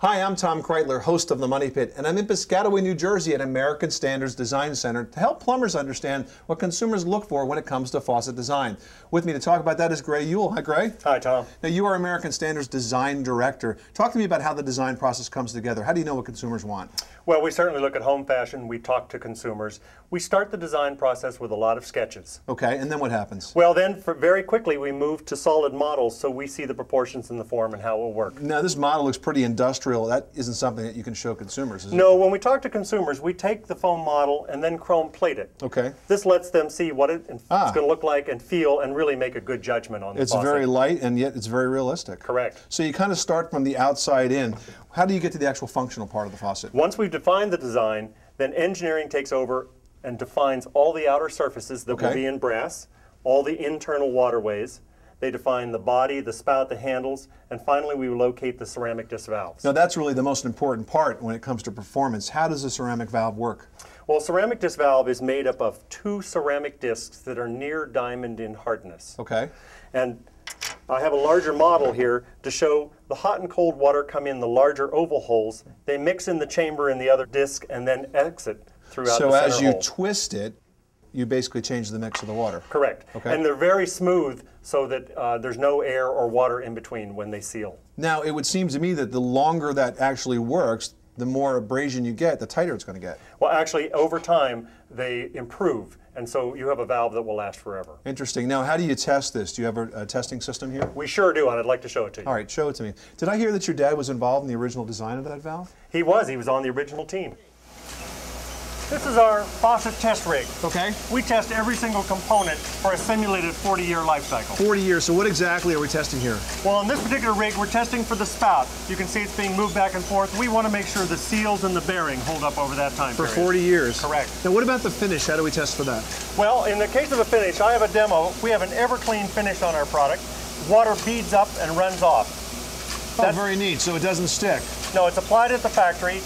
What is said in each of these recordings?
Hi, I'm Tom Kraeutler, host of The Money Pit, and I'm in Piscataway, New Jersey at American Standards Design Center to help plumbers understand what consumers look for when it comes to faucet design. With me to talk about that is Gray Yule. Hi, Gray. Hi, Tom. Now, you are American Standards Design Director. Talk to me about how the design process comes together. How do you know what consumers want? Well, we certainly look at home fashion. We talk to consumers. We start the design process with a lot of sketches. Okay, and then what happens? Well, then for very quickly we move to solid models so we see the proportions and the form and how it will work. Now, this model looks pretty industrial. That isn't something that you can show consumers, is No, when we talk to consumers, we take the foam model and then chrome plate it. Okay. This lets them see what it, it's Ah. going to look like and feel and really make a good judgment on the It's very light and yet it's very realistic. Correct. So you kind of start from the outside in. How do you get to the actual functional part of the faucet? Once we've defined the design, then engineering takes over and defines all the outer surfaces that will be in brass, all the internal waterways. They define the body, the spout, the handles, and finally we locate the ceramic disc valves. Now that's really the most important part when it comes to performance. How does a ceramic valve work? Well, ceramic disc valve is made up of two ceramic discs that are near diamond in hardness. Okay. And I have a larger model here to show the hot and cold water come in the larger oval holes. They mix in the chamber in the other disc and then exit throughout So the center as you hole. twist it, you basically change the mix of the water. Correct. Okay. And they're very smooth so that uh, there's no air or water in between when they seal. Now it would seem to me that the longer that actually works, the more abrasion you get, the tighter it's going to get. Well, actually, over time, they improve, and so you have a valve that will last forever. Interesting. Now how do you test this? Do you have a, a testing system here? We sure do, and I'd like to show it to you. All right, show it to me. Did I hear that your dad was involved in the original design of that valve? He was. He was on the original team. This is our faucet test rig. Okay. We test every single component for a simulated 40-year life cycle. 40 years. So what exactly are we testing here? Well, on this particular rig, we're testing for the spout. You can see it's being moved back and forth. We want to make sure the seals and the bearing hold up over that time For period. 40 years. Correct. Now what about the finish? How do we test for that? Well, in the case of a finish, I have a demo. We have an ever-clean finish on our product. Water beads up and runs off. Oh, That's- very neat. So it doesn't stick. No, it's applied at the factory.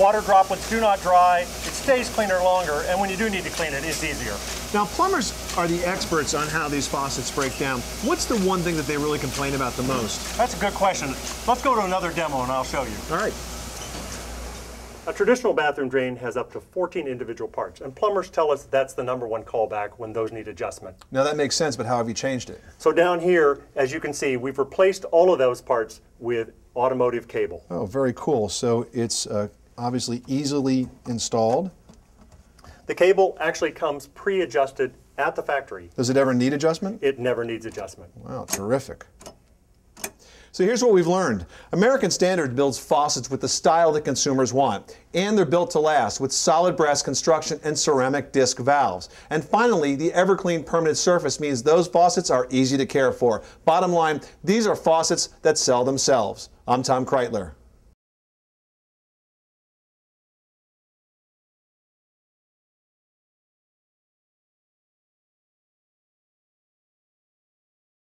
Water droplets do not dry. Stays cleaner longer, and when you do need to clean it, it's easier. Now, plumbers are the experts on how these faucets break down. What's the one thing that they really complain about the most? That's a good question. Let's go to another demo, and I'll show you. All right. A traditional bathroom drain has up to 14 individual parts, and plumbers tell us that's the number one callback when those need adjustment. Now that makes sense, but how have you changed it? So down here, as you can see, we've replaced all of those parts with automotive cable. Oh, very cool. So it's uh, obviously easily installed. The cable actually comes pre-adjusted at the factory. Does it ever need adjustment? It never needs adjustment. Wow, terrific. So here's what we've learned. American Standard builds faucets with the style that consumers want, and they're built to last with solid brass construction and ceramic disc valves. And finally, the Everclean permanent surface means those faucets are easy to care for. Bottom line, these are faucets that sell themselves. I'm Tom Kraeutler.